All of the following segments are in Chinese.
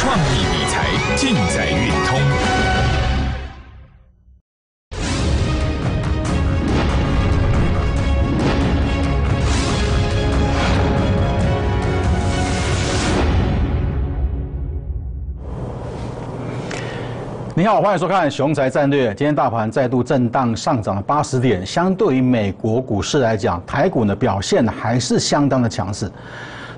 创意理财尽在运通。你好，欢迎收看《雄才战略》。今天大盘再度震荡上涨了八十点，相对于美国股市来讲，台股呢表现还是相当的强势。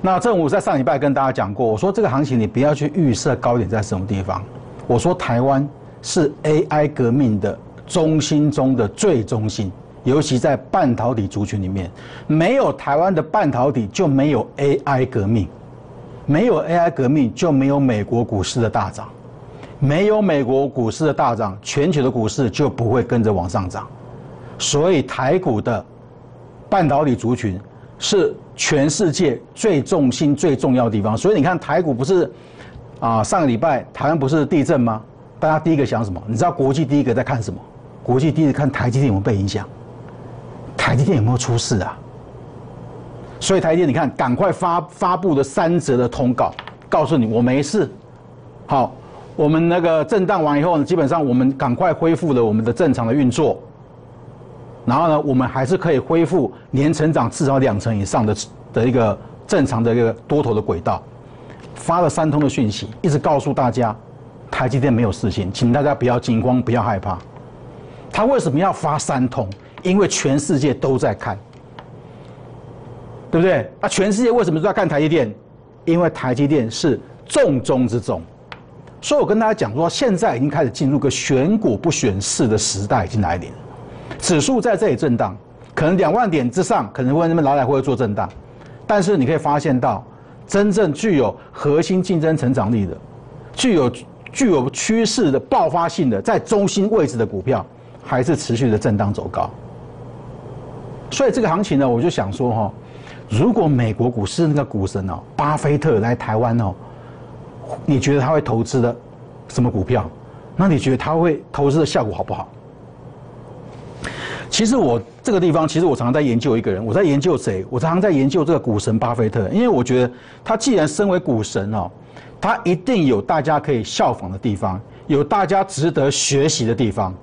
那正午在上礼拜跟大家讲过，我说这个行情你不要去预设高点在什么地方。我说台湾是 AI 革命的中心中的最中心，尤其在半导体族群里面，没有台湾的半导体就没有 AI 革命，没有 AI 革命就没有美国股市的大涨。没有美国股市的大涨，全球的股市就不会跟着往上涨。所以台股的半导体族群是全世界最重心、最重要的地方。所以你看台股不是啊，上个礼拜台湾不是地震吗？大家第一个想什么？你知道国际第一个在看什么？国际第一个看台积电有没有被影响，台积电有没有出事啊？所以台积电你看，赶快发发布的三折的通告，告诉你我没事，好。我们那个震荡完以后呢，基本上我们赶快恢复了我们的正常的运作，然后呢，我们还是可以恢复年成长至少两成以上的的一个正常的一个多头的轨道。发了三通的讯息，一直告诉大家，台积电没有事情，请大家不要惊慌，不要害怕。他为什么要发三通？因为全世界都在看，对不对？啊，全世界为什么都在看台积电？因为台积电是重中之重。所以我跟大家讲说，现在已经开始进入个选股不选市的时代已经来临，指数在这里震荡，可能两万点之上可能会那么来来回回做震荡，但是你可以发现到，真正具有核心竞争成长力的，具有具有趋势的爆发性的，在中心位置的股票，还是持续的震荡走高。所以这个行情呢，我就想说哈，如果美国股市那个股神哦，巴菲特来台湾哦。你觉得他会投资的什么股票？那你觉得他会投资的效果好不好？其实我这个地方，其实我常常在研究一个人，我在研究谁？我常常在研究这个股神巴菲特，因为我觉得他既然身为股神哦，他一定有大家可以效仿的地方，有大家值得学习的地方。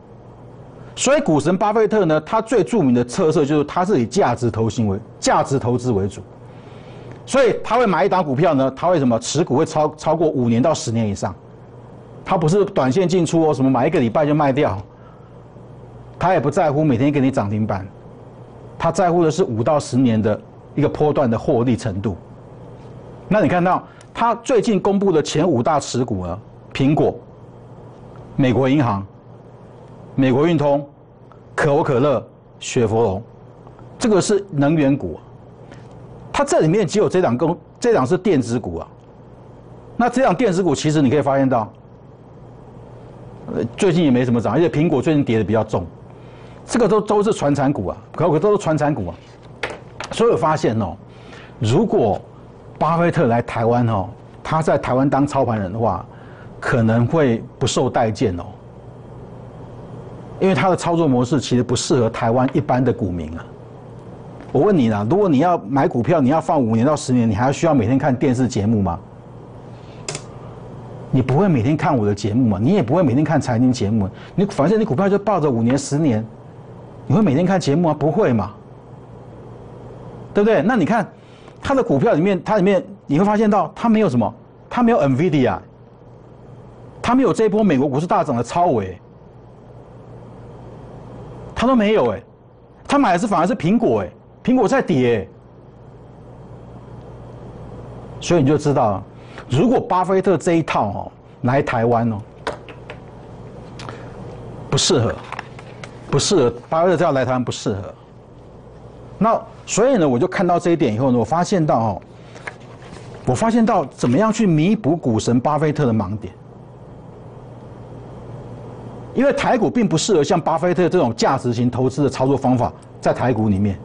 所以股神巴菲特呢，他最著名的特色就是他是以价值投行为价值投资为主。所以他会买一档股票呢？他为什么持股会超超过五年到十年以上？他不是短线进出哦，什么买一个礼拜就卖掉。他也不在乎每天给你涨停板，他在乎的是五到十年的一个波段的获利程度。那你看到他最近公布的前五大持股啊？苹果、美国银行、美国运通、可口可乐、雪佛龙，这个是能源股。它这里面只有这两个，这两是电子股啊。那这两电子股其实你可以发现到，呃，最近也没什么涨，而且苹果最近跌的比较重。这个都都是传产股啊，可可都是传产股啊。所以我发现哦，如果巴菲特来台湾哦，他在台湾当操盘人的话，可能会不受待见哦，因为他的操作模式其实不适合台湾一般的股民啊。我问你啦，如果你要买股票，你要放五年到十年，你还需要每天看电视节目吗？你不会每天看我的节目吗？你也不会每天看财经节目。你反正你股票就抱着五年、十年，你会每天看节目啊？不会嘛？对不对？那你看它的股票里面，它里面你会发现到它没有什么，它没有 NVIDIA，它没有这一波美国股市大涨的超伟，它都没有哎，它买的是反而是苹果哎。苹果在跌，所以你就知道，如果巴菲特这一套哦来台湾哦，不适合，不适合，巴菲特这样来台湾不适合。那所以呢，我就看到这一点以后呢，我发现到哦，我发现到怎么样去弥补股神巴菲特的盲点，因为台股并不适合像巴菲特这种价值型投资的操作方法，在台股里面。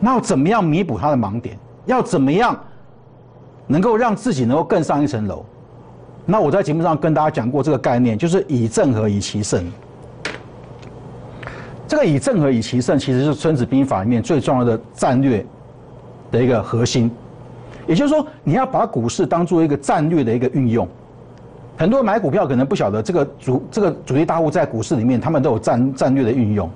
那要怎么样弥补他的盲点？要怎么样能够让自己能够更上一层楼？那我在节目上跟大家讲过这个概念，就是以正和以奇胜。这个以正合以奇胜，其实是《孙子兵法》里面最重要的战略的一个核心。也就是说，你要把股市当做一个战略的一个运用。很多人买股票可能不晓得这个主这个主力大户在股市里面，他们都有战战略的运用。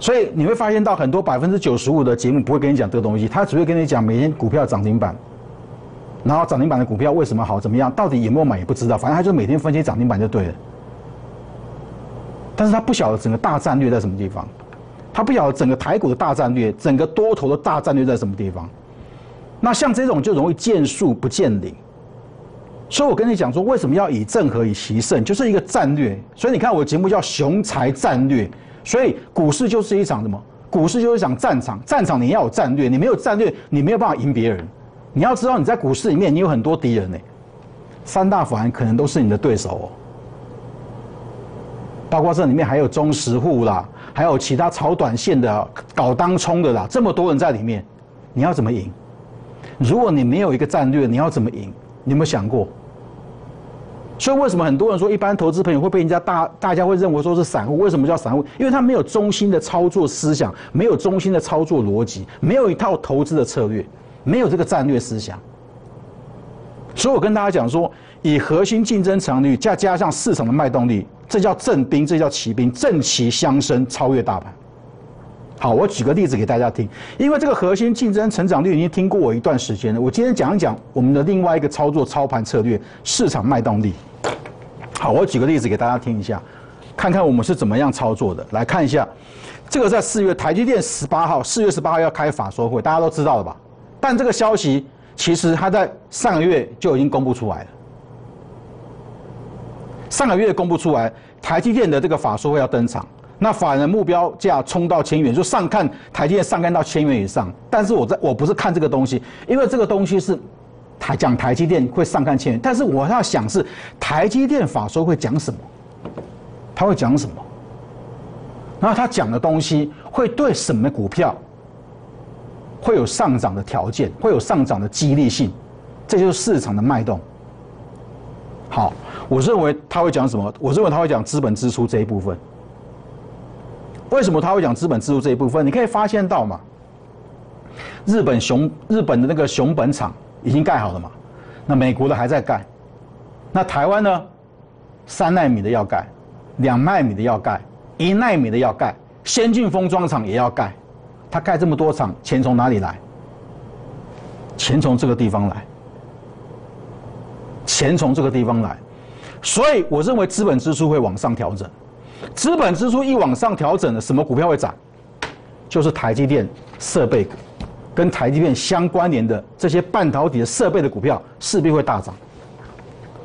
所以你会发现到很多百分之九十五的节目不会跟你讲这个东西，他只会跟你讲每天股票涨停板，然后涨停板的股票为什么好怎么样，到底有没有买也不知道，反正他就每天分析涨停板就对了。但是他不晓得整个大战略在什么地方，他不晓得整个台股的大战略，整个多头的大战略在什么地方。那像这种就容易见树不见林。所以我跟你讲说，为什么要以正和以奇胜，就是一个战略。所以你看我的节目叫雄才战略。所以股市就是一场什么？股市就是一场战场，战场你要有战略，你没有战略，你没有办法赢别人。你要知道你在股市里面，你有很多敌人呢，三大法人可能都是你的对手哦。包括这里面还有中实户啦，还有其他炒短线的、搞当冲的啦，这么多人在里面，你要怎么赢？如果你没有一个战略，你要怎么赢？你有没有想过？所以为什么很多人说一般投资朋友会被人家大大家会认为说是散户？为什么叫散户？因为他没有中心的操作思想，没有中心的操作逻辑，没有一套投资的策略，没有这个战略思想。所以我跟大家讲说，以核心竞争场率再加上市场的脉动力，这叫正兵，这叫骑兵，正骑相生，超越大盘。好，我举个例子给大家听，因为这个核心竞争成长率已经听过我一段时间了。我今天讲一讲我们的另外一个操作操盘策略——市场脉动力。好，我举个例子给大家听一下，看看我们是怎么样操作的。来看一下，这个在四月台积电十八号，四月十八号要开法说会，大家都知道了吧？但这个消息其实它在上个月就已经公布出来了。上个月公布出来，台积电的这个法说会要登场。那法人目标价冲到千元，就上看台积电上看到千元以上。但是我在我不是看这个东西，因为这个东西是台讲台积电会上看千元。但是我要想是台积电法说会讲什么，他会讲什么？然后他讲的东西会对什么股票会有上涨的条件，会有上涨的激励性，这就是市场的脉动。好，我认为他会讲什么？我认为他会讲资本支出这一部分。为什么他会讲资本支出这一部分？你可以发现到嘛，日本熊日本的那个熊本厂已经盖好了嘛，那美国的还在盖，那台湾呢，三纳米的要盖，两纳米的要盖，一纳米的要盖，先进封装厂也要盖，他盖这么多厂，钱从哪里来？钱从这个地方来，钱从这个地方来，所以我认为资本支出会往上调整。资本支出一往上调整了，什么股票会涨？就是台积电设备，跟台积电相关联的这些半导体的设备的股票势必会大涨。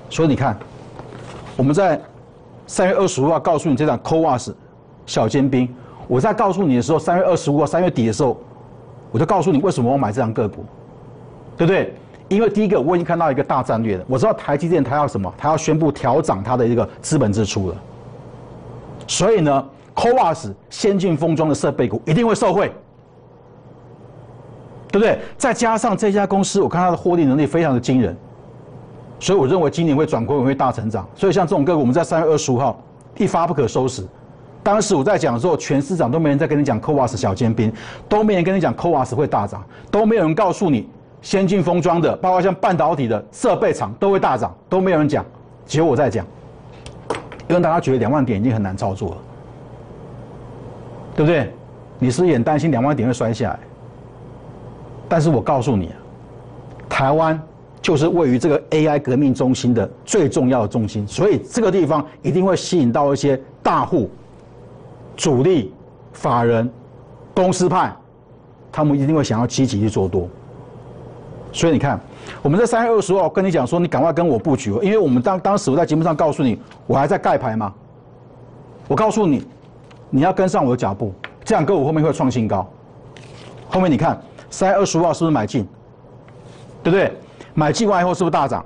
所以你看，我们在三月二十五号告诉你这档 CoWAS 小尖兵，我在告诉你的时候，三月二十五号三月底的时候，我就告诉你为什么我买这档个股，对不对？因为第一个我已经看到一个大战略了，我知道台积电它要什么，它要宣布调涨它的一个资本支出了。所以呢 c o a s 先进封装的设备股一定会受惠，对不对？再加上这家公司，我看它的获利能力非常的惊人，所以我认为今年会转亏为大成长。所以像这种个股，我们在三月二十五号一发不可收拾。当时我在讲的时候，全市场都没人在跟你讲 c o a s 小尖兵，都没人跟你讲 c o a s 会大涨，都没有人告诉你先进封装的，包括像半导体的设备厂都会大涨，都没有人讲，只有我在讲。因为大家觉得两万点已经很难操作了，对不对？你是不是也担心两万点会摔下来？但是我告诉你啊，台湾就是位于这个 AI 革命中心的最重要的中心，所以这个地方一定会吸引到一些大户、主力、法人、公司派，他们一定会想要积极去做多。所以你看。我们在三月二十号跟你讲说，你赶快跟我布局，因为我们当当时我在节目上告诉你，我还在盖牌吗？我告诉你，你要跟上我的脚步，这样个股后面会创新高。后面你看三月二十五号是不是买进？对不对？买进完以后是不是大涨？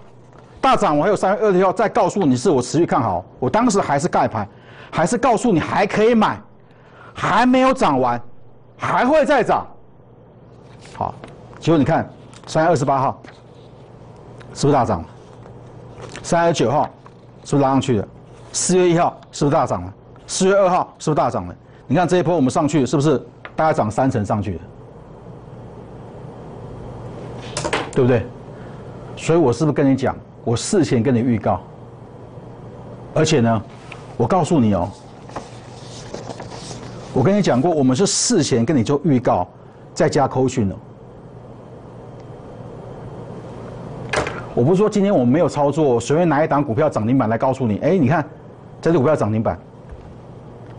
大涨，我还有三月二十号再告诉你是我持续看好，我当时还是盖牌，还是告诉你还可以买，还没有涨完，还会再涨。好，结果你看三月二十八号。是不是大涨了？三月九号是不是拉上去的？四月一号是不是大涨了？四月二号是不是大涨了？你看这一波我们上去是不是大概涨三成上去的？对不对？所以我是不是跟你讲，我事前跟你预告，而且呢，我告诉你哦，我跟你讲过，我们是事前跟你做预告，再加扣讯的。我不是说今天我们没有操作，随便拿一档股票涨停板来告诉你，哎，你看，这只股票涨停板。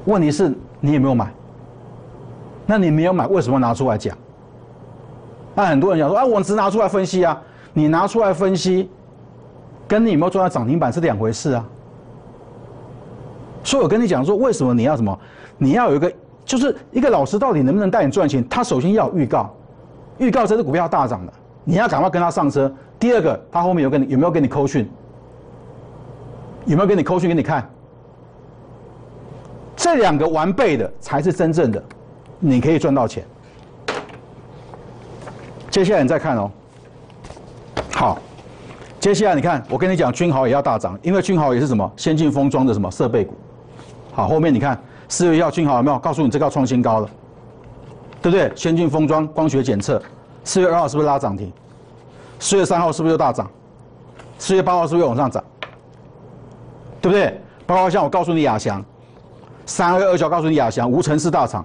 问题是你有没有买？那你没有买，为什么拿出来讲？那很多人讲说，啊，我只拿出来分析啊。你拿出来分析，跟你有没有赚到涨停板是两回事啊。所以我跟你讲说，为什么你要什么？你要有一个，就是一个老师到底能不能带你赚钱？他首先要预告，预告这只股票大涨的，你要赶快跟他上车。第二个，他后面有跟你有没有给你扣讯？有没有给你扣讯给你看？这两个完备的才是真正的，你可以赚到钱。接下来你再看哦。好，接下来你看，我跟你讲，君豪也要大涨，因为君豪也是什么先进封装的什么设备股。好，后面你看四月一号君豪有没有告诉你这个要创新高了，对不对？先进封装光学检测，四月二号是不是拉涨停？四月三号是不是又大涨？四月八号是不是又往上涨？对不对？包括像我告诉你亚翔，三月二号告诉你亚翔无尘室大厂，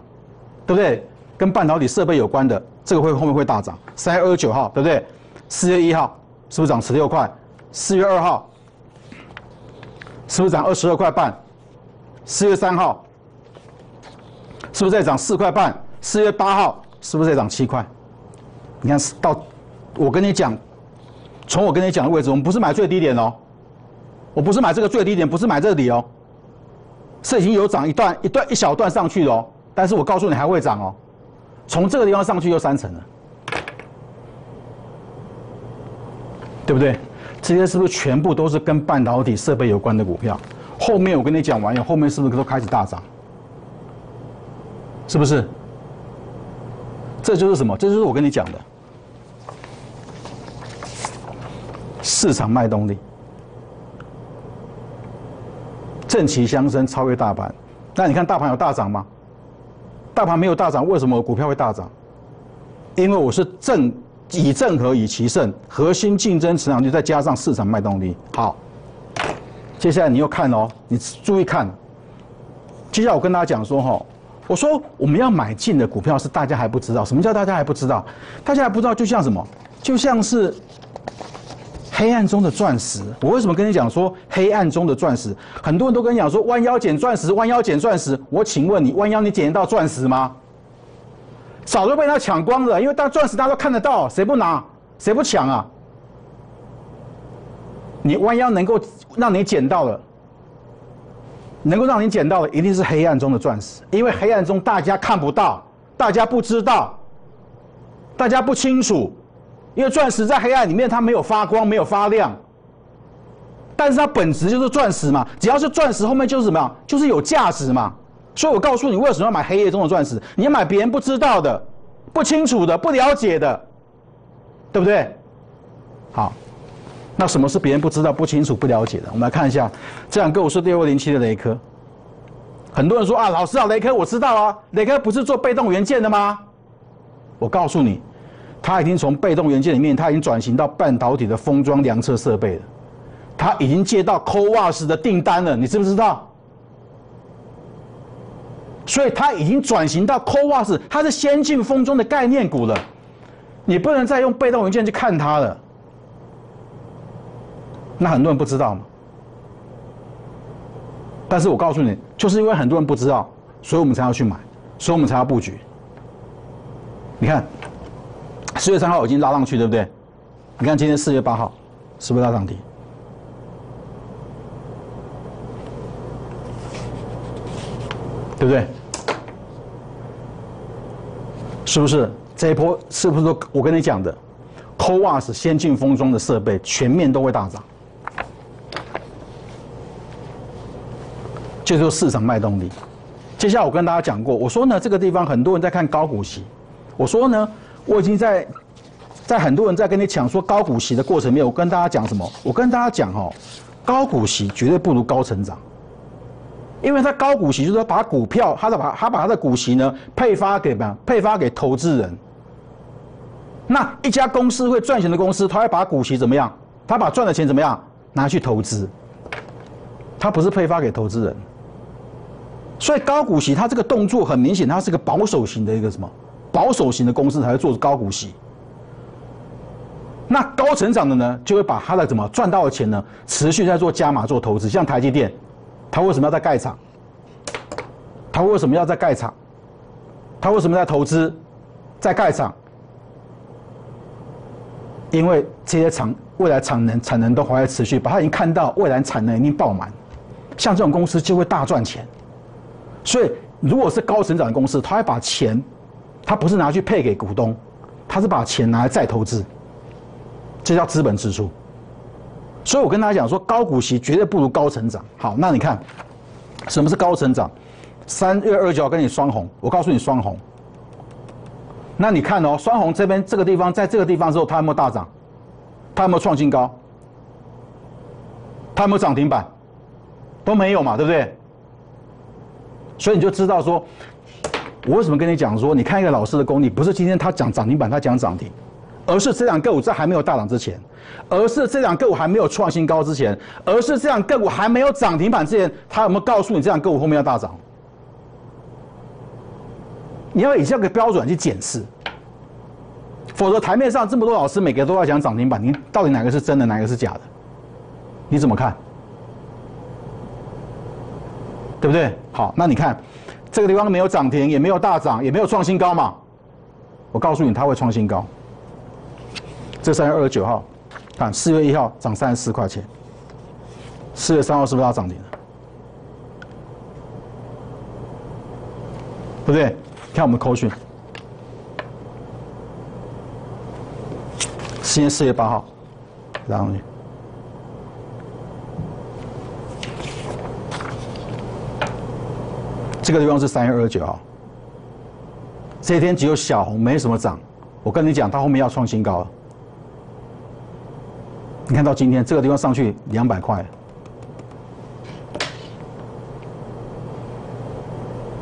对不对？跟半导体设备有关的，这个会后面会大涨。三月二十九号，对不对？四月一号。是不是涨十六块？四月二号是不是涨二十二块半？四月三号是不是在涨四块半？四月八号是不是在涨七块？你看到我跟你讲，从我跟你讲的位置，我们不是买最低点哦，我不是买这个最低点，不是买这里哦，是已经有涨一段一段一小段上去了哦，但是我告诉你还会涨哦，从这个地方上去又三层了。对不对？这些是不是全部都是跟半导体设备有关的股票？后面我跟你讲完以后，后面是不是都开始大涨？是不是？这就是什么？这就是我跟你讲的市场脉动力，正气相生，超越大盘。那你看大盘有大涨吗？大盘没有大涨，为什么股票会大涨？因为我是正。以正合以奇胜，核心竞争成长力再加上市场脉动力。好，接下来你又看哦，你注意看。接下来我跟大家讲说哈，我说我们要买进的股票是大家还不知道，什么叫大家还不知道？大家还不知道，就像什么？就像是黑暗中的钻石。我为什么跟你讲说黑暗中的钻石？很多人都跟你讲说弯腰捡钻石，弯腰捡钻石。我请问你，弯腰你捡得到钻石吗？早就被他抢光了，因为大钻石大家都看得到，谁不拿，谁不抢啊？你弯腰能够让你捡到了，能够让你捡到的，一定是黑暗中的钻石，因为黑暗中大家看不到，大家不知道，大家不清楚，因为钻石在黑暗里面它没有发光，没有发亮，但是它本质就是钻石嘛，只要是钻石后面就是什么，就是有价值嘛。所以我告诉你，为什么要买黑夜中的钻石？你要买别人不知道的、不清楚的、不了解的，对不对？好，那什么是别人不知道、不清楚、不了解的？我们来看一下，这两个我是六二零七的雷科。很多人说啊，老师啊，雷科我知道啊，雷科不是做被动元件的吗？我告诉你，他已经从被动元件里面，他已经转型到半导体的封装量测设备了，他已经接到 CoWAS 的订单了，你知不知道？所以它已经转型到 CoWAS，它是先进封装的概念股了，你不能再用被动元件去看它了。那很多人不知道嘛？但是我告诉你，就是因为很多人不知道，所以我们才要去买，所以我们才要布局。你看，四月三号已经拉上去，对不对？你看今天四月八号，是不是拉涨停？对不对？是不是这一波？是不是我跟你讲的，CoWAS 先进封装的设备全面都会大涨？这就是市场脉动力。接下来我跟大家讲过，我说呢，这个地方很多人在看高股息。我说呢，我已经在在很多人在跟你讲说高股息的过程里面，我跟大家讲什么？我跟大家讲哦，高股息绝对不如高成长。因为它高股息，就是说把股票，他的把他把他的股息呢配发给什么？配发给投资人。那一家公司会赚钱的公司，他会把股息怎么样？他把赚的钱怎么样拿去投资？他不是配发给投资人。所以高股息，它这个动作很明显，它是个保守型的一个什么？保守型的公司才会做高股息。那高成长的呢，就会把他的怎么赚到的钱呢，持续在做加码做投资。像台积电，他为什么要在盖厂？他为什么要在盖厂？他为什么在投资，在盖厂？因为这些厂未来产能产能都还在持续，把它已经看到未来产能一定爆满，像这种公司就会大赚钱。所以，如果是高成长的公司，他会把钱，他不是拿去配给股东，他是把钱拿来再投资，这叫资本支出。所以我跟大家讲说，高股息绝对不如高成长。好，那你看，什么是高成长？三月二九号跟你双红，我告诉你双红。那你看哦，双红这边这个地方，在这个地方之后，它有没有大涨？它有没有创新高？它有没有涨停板？都没有嘛，对不对？所以你就知道说，我为什么跟你讲说，你看一个老师的功力，不是今天他讲涨停板，他讲涨停，而是这两个股在还没有大涨之前，而是这两个股还没有创新高之前，而是这两个股还没有涨停板之前，他有没有告诉你这两个股后面要大涨？你要以这个标准去检视，否则台面上这么多老师，每个都要讲涨停板，你到底哪个是真的，哪个是假的？你怎么看？对不对？好，那你看这个地方没有涨停，也没有大涨，也没有创新高嘛？我告诉你，它会创新高。这三月二十九号，看四月一号涨三十四块钱，四月三号是不是要涨停了？对不对？看我们扣讯，今天四月八号，拉上去。这个地方是三月二十九号，这一天只有小红，没什么涨。我跟你讲，它后面要创新高。你看到今天这个地方上去两百块，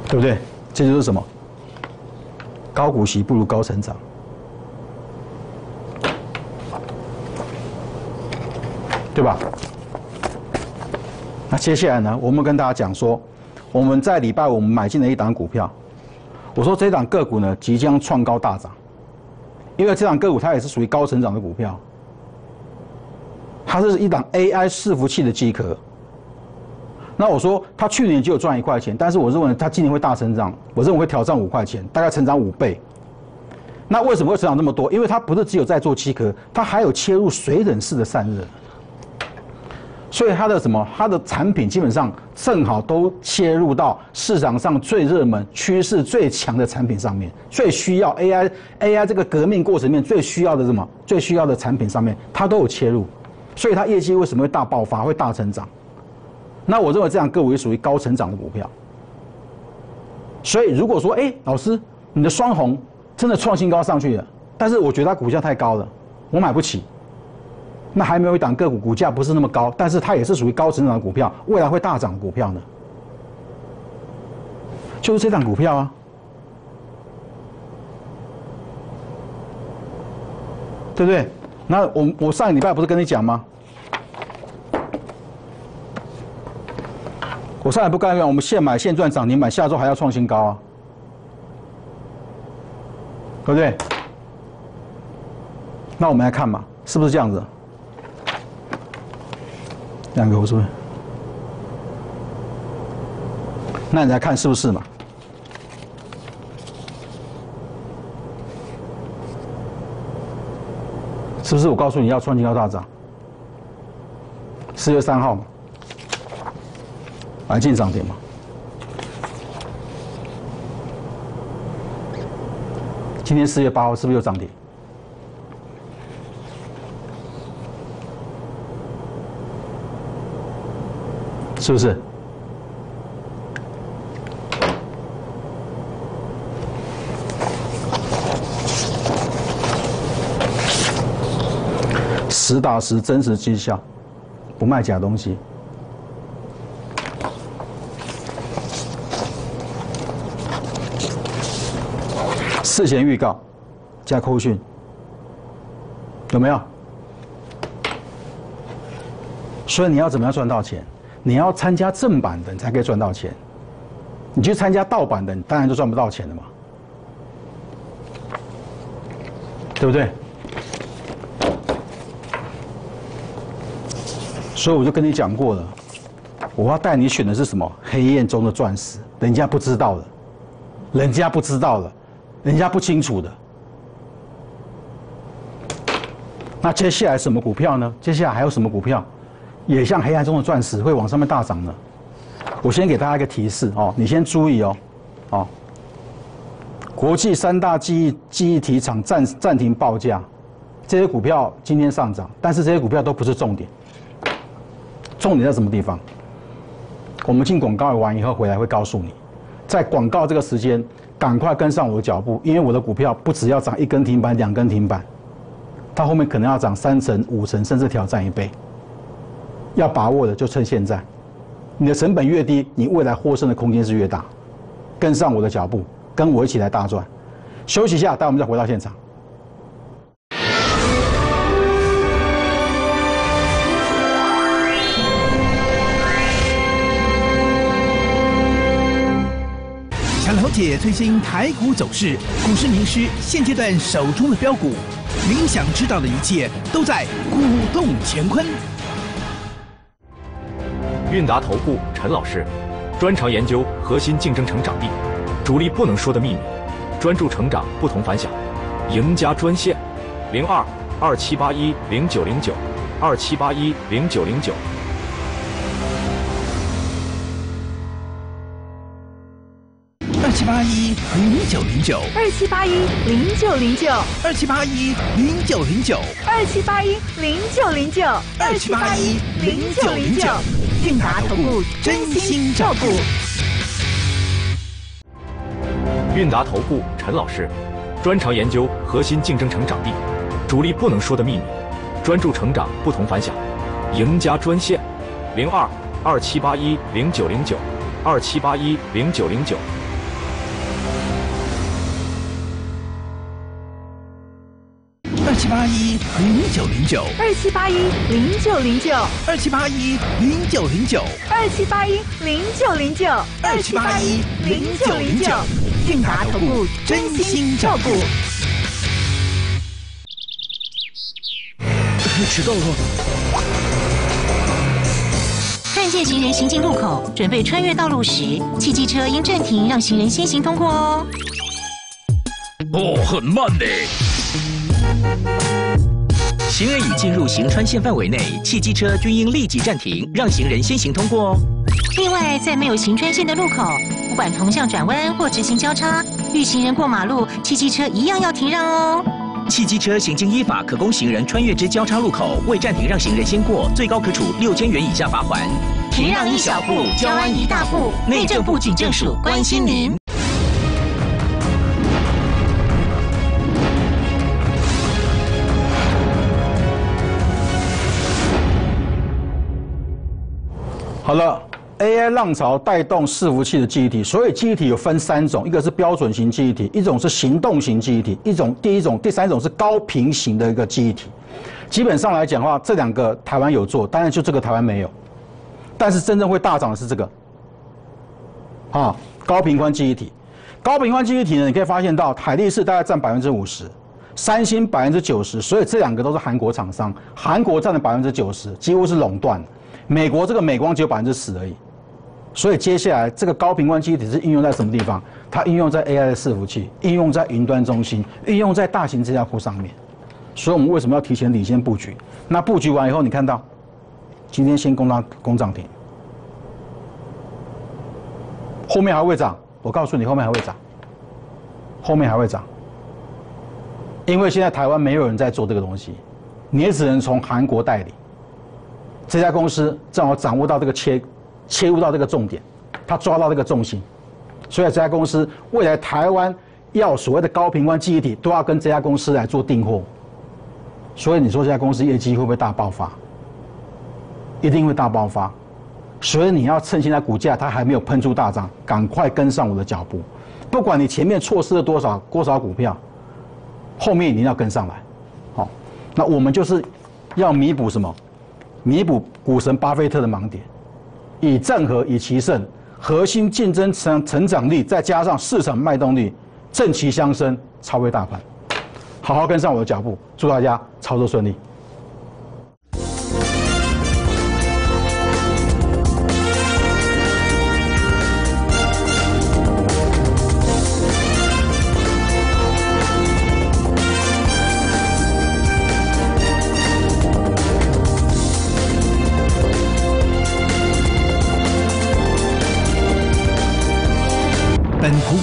对不对？这就是什么？高股息不如高成长，对吧？那接下来呢？我们跟大家讲说，我们在礼拜五我们买进了一档股票，我说这档个股呢即将创高大涨，因为这档个股它也是属于高成长的股票，它是一档 AI 伺服器的机壳。那我说，他去年只有赚一块钱，但是我认为他今年会大成长，我认为会挑战五块钱，大概成长五倍。那为什么会成长那么多？因为它不是只有在做机壳，它还有切入水冷式的散热，所以它的什么，它的产品基本上正好都切入到市场上最热门、趋势最强的产品上面，最需要 AI AI 这个革命过程面最需要的什么，最需要的产品上面，它都有切入，所以它业绩为什么会大爆发、会大成长？那我认为这样个股也属于高成长的股票，所以如果说，哎，老师，你的双红真的创新高上去了，但是我觉得它股价太高了，我买不起。那还没有一档个股股价不是那么高，但是它也是属于高成长的股票，未来会大涨的股票呢？就是这档股票啊，对不对？那我我上个礼拜不是跟你讲吗？我上来不干愿，我们现买现赚涨停板，下周还要创新高啊，对不对？那我们来看嘛，是不是这样子？两个是不是？那你来看是不是嘛？是不是我告诉你要创新高大涨？四月三号嘛。来进涨停嘛？今天四月八号是不是又涨停？是不是？实打实、真实绩效，不卖假东西。事前预告加扣讯，有没有？所以你要怎么样赚到钱？你要参加正版的，你才可以赚到钱。你去参加盗版的，你当然就赚不到钱了嘛，对不对？所以我就跟你讲过了，我要带你选的是什么？黑夜中的钻石，人家不知道的，人家不知道的，人家不清楚的。那接下来什么股票呢？接下来还有什么股票，也像黑暗中的钻石会往上面大涨呢？我先给大家一个提示哦，你先注意哦，哦，国际三大记忆记忆体厂暂暂停报价，这些股票今天上涨，但是这些股票都不是重点，重点在什么地方？我们进广告完以后回来会告诉你，在广告这个时间，赶快跟上我的脚步，因为我的股票不只要涨一根停板、两根停板。它后面可能要涨三成、五成，甚至挑战一倍。要把握的就趁现在，你的成本越低，你未来获胜的空间是越大。跟上我的脚步，跟我一起来大赚。休息一下，待我们再回到现场。想了解最新台股走势，股市名师现阶段手中的标股。您想知道的一切都在股动乾坤。韵达投顾陈老师，专长研究核心竞争成长力，主力不能说的秘密，专注成长不同凡响，赢家专线零二二七八一零九零九二七八一零九零九。二七八一零九零九，二七八一零九零九，二七八一零九零九，二七八一零九零九，二七八一零九零九，韵达投顾真心照顾。韵达投顾陈老师，专长研究核心竞争成长力，主力不能说的秘密，专注成长不同凡响，赢家专线零二二七八一零九零九，二七八一零九零九。一零九零九，二七八一零九零九，二七八一零九零九，二七八一零九零九，二七八一零九零九，韵达投顾真心照顾。迟到了。看见行人行进路口，准备穿越道路时，汽机车应暂停，让行人先行通过哦。哦，很慢呢。行人已进入行穿线范围内，汽机车均应立即暂停，让行人先行通过哦。另外，在没有行穿线的路口，不管同向转弯或直行交叉，遇行人过马路，汽机车一样要停让哦。汽机车行经依法可供行人穿越之交叉路口，未暂停让行人先过，最高可处六千元以下罚款。停让一小步，交安一大步。内政部警政署关心您。好了，AI 浪潮带动伺服器的记忆体，所以记忆体有分三种，一个是标准型记忆体，一种是行动型记忆体，一种第一种、第三种是高频型的一个记忆体。基本上来讲的话，这两个台湾有做，当然就这个台湾没有。但是真正会大涨的是这个，啊，高频宽记忆体。高频宽记忆体呢，你可以发现到海力士大概占百分之五十，三星百分之九十，所以这两个都是韩国厂商，韩国占了百分之九十，几乎是垄断。美国这个美光只有百分之十而已，所以接下来这个高频宽记忆体是应用在什么地方？它应用在 AI 的伺服器，应用在云端中心，应用在大型资料库上面。所以我们为什么要提前领先布局？那布局完以后，你看到今天先攻到攻涨停，后面还会涨。我告诉你，后面还会涨，后面还会涨，因为现在台湾没有人在做这个东西，你也只能从韩国代理。这家公司正好掌握到这个切，切入到这个重点，他抓到这个重心，所以这家公司未来台湾要所谓的高频关记忆体都要跟这家公司来做订货，所以你说这家公司业绩会不会大爆发？一定会大爆发，所以你要趁现在股价它还没有喷出大涨，赶快跟上我的脚步，不管你前面错失了多少多少股票，后面一定要跟上来，好，那我们就是要弥补什么？弥补股神巴菲特的盲点，以正和以奇胜，核心竞争成成长力，再加上市场脉动力，正奇相生，超越大盘。好好跟上我的脚步，祝大家操作顺利。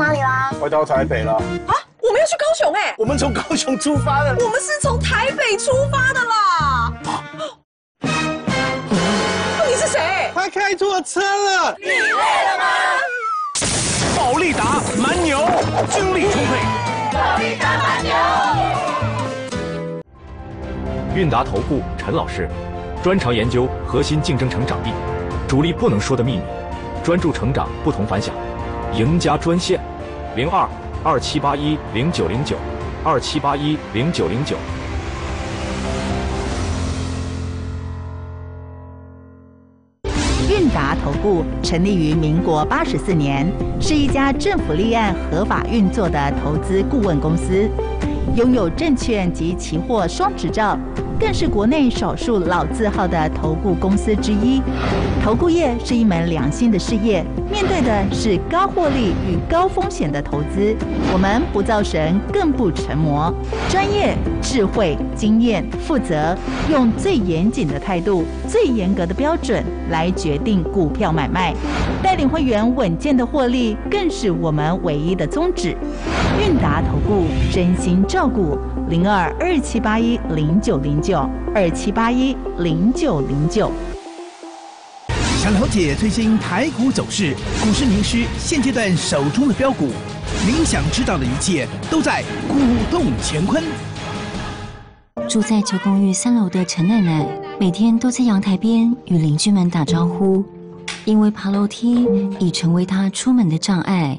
哪里啦？快到台北了，啊，我们要去高雄哎、我们从高雄出发的。我们是从台北出发的啦。你是谁？他开错车了。你累了吗？宝利达蛮牛，精力充沛。宝利达蛮牛。韵达投顾陈老师，专长研究核心竞争成长力，主力不能说的秘密，专注成长不同凡响，赢家专线零二二七八一零九零九二七八一零九零九。韵达投顾成立于民国八十四年，是一家政府立案合法运作的投资顾问公司，拥有证券及期货双执照，更是国内少数老字号的投顾公司之一。投顾业是一门良心的事业，面对的是高获利与高风险的投资。我们不造神，更不成魔，专业、智慧、经验、负责，用最严谨的态度、最严格的标准来决定股票买卖，带领会员稳健的获利，更是我们唯一的宗旨。韵达投顾真心照顾，零二二七八一零九零九二七八一零九零九。想了解最新台股走势，股市名师现阶段手中的标股，您想知道的一切都在股动乾坤。住在旧公寓三楼的陈奶奶，每天都在阳台边与邻居们打招呼，因为爬楼梯已成为她出门的障碍。